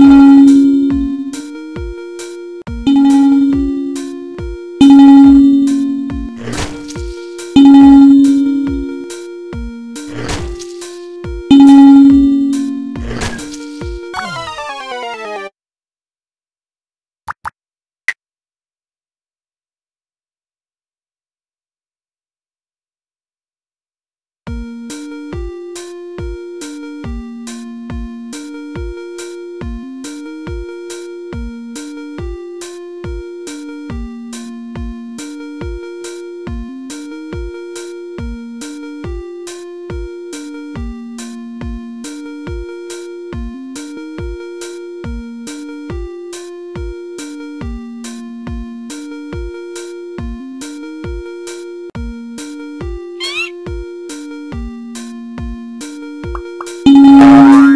Bye. Thank you.